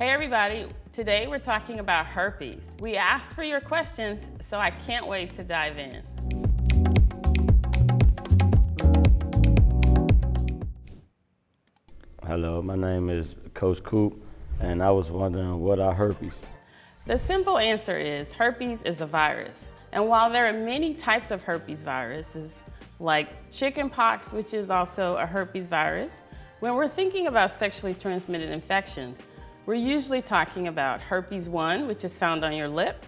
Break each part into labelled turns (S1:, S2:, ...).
S1: Hey everybody, today we're talking about herpes. We asked for your questions, so I can't wait to dive in.
S2: Hello, my name is Coach Coop, and I was wondering what are herpes?
S1: The simple answer is herpes is a virus. And while there are many types of herpes viruses, like chickenpox, which is also a herpes virus, when we're thinking about sexually transmitted infections, we're usually talking about herpes 1, which is found on your lip,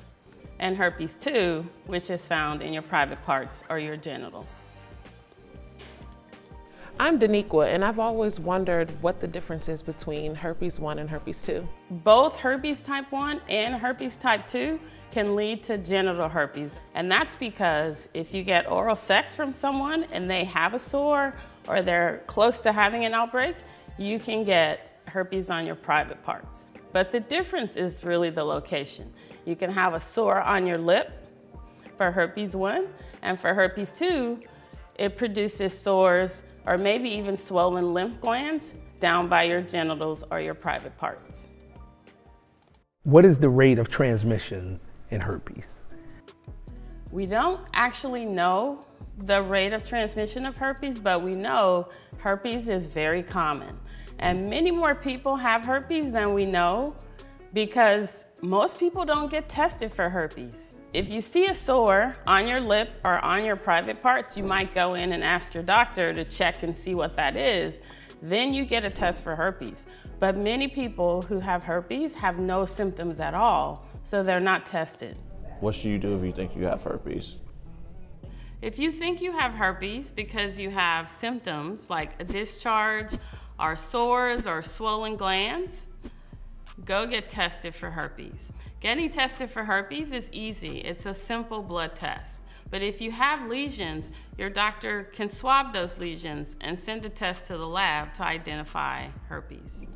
S1: and herpes 2, which is found in your private parts or your genitals.
S3: I'm Daniqua, and I've always wondered what the difference is between herpes 1 and herpes 2.
S1: Both herpes type 1 and herpes type 2 can lead to genital herpes. And that's because if you get oral sex from someone and they have a sore or they're close to having an outbreak, you can get herpes on your private parts. But the difference is really the location. You can have a sore on your lip for herpes 1, and for herpes 2, it produces sores or maybe even swollen lymph glands down by your genitals or your private parts.
S4: What is the rate of transmission in herpes?
S1: We don't actually know the rate of transmission of herpes, but we know herpes is very common. And many more people have herpes than we know because most people don't get tested for herpes. If you see a sore on your lip or on your private parts, you might go in and ask your doctor to check and see what that is. Then you get a test for herpes. But many people who have herpes have no symptoms at all, so they're not tested.
S5: What should you do if you think you have herpes?
S1: If you think you have herpes because you have symptoms like a discharge or sores or swollen glands, go get tested for herpes. Getting tested for herpes is easy. It's a simple blood test. But if you have lesions, your doctor can swab those lesions and send a test to the lab to identify herpes.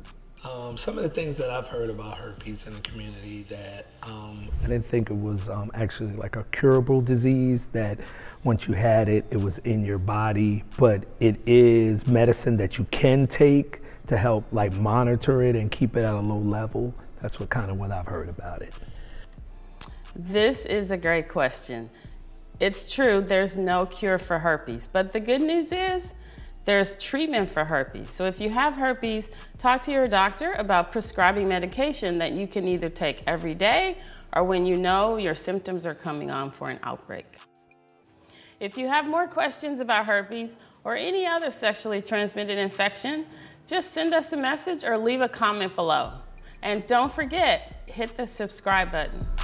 S6: Um, some of the things that I've heard about herpes in the community that um,
S4: I didn't think it was um, actually like a curable disease that once you had it, it was in your body, but it is medicine that you can take to help like monitor it and keep it at a low level. That's what kind of what I've heard about it.
S1: This is a great question. It's true, there's no cure for herpes, but the good news is there's treatment for herpes. So if you have herpes, talk to your doctor about prescribing medication that you can either take every day or when you know your symptoms are coming on for an outbreak. If you have more questions about herpes or any other sexually transmitted infection, just send us a message or leave a comment below. And don't forget, hit the subscribe button.